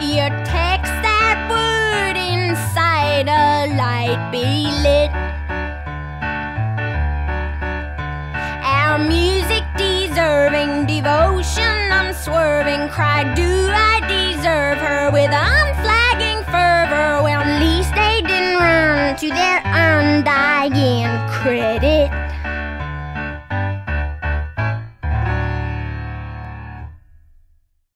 Your text that would inside a light be lit. Our music deserving devotion, I'm swerving. Cry, do I deserve her with unflagging fervor? Well, at least they didn't run to their